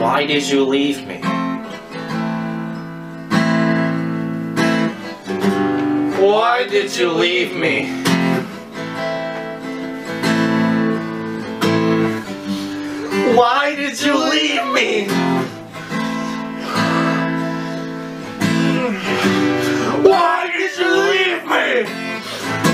Why did you leave me? Why did you leave me? Why did you leave me? Why did you leave me?